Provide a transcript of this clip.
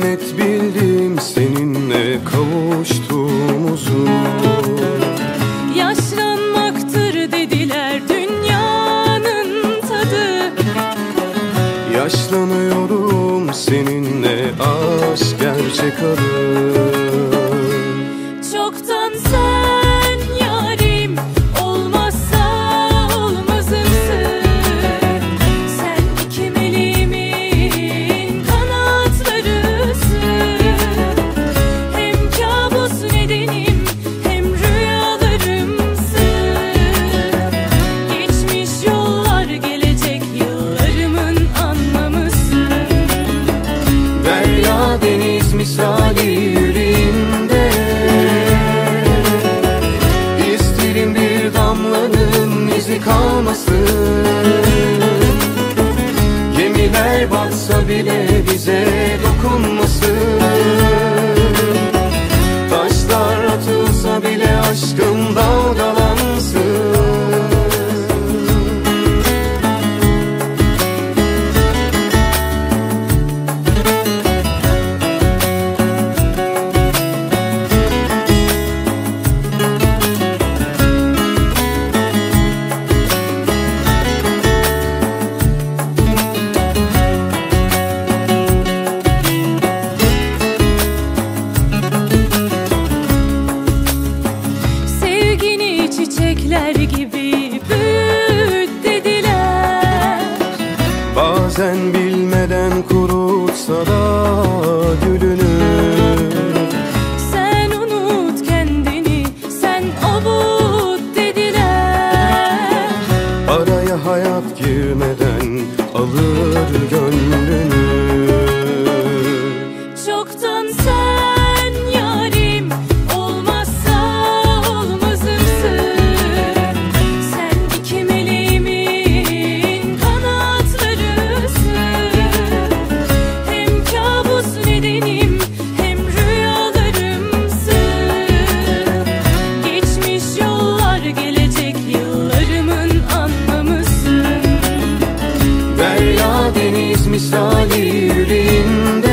net bildim seninle kavuştuğumuzu. Yaşlanmaktır dediler dünyanın tadı. Yaşlanıyorum seninle aşk gerçek adı. Batsa bile bize dokunmasın. Taşlar atılsa bile aşkım girmeden hali yüreğimde.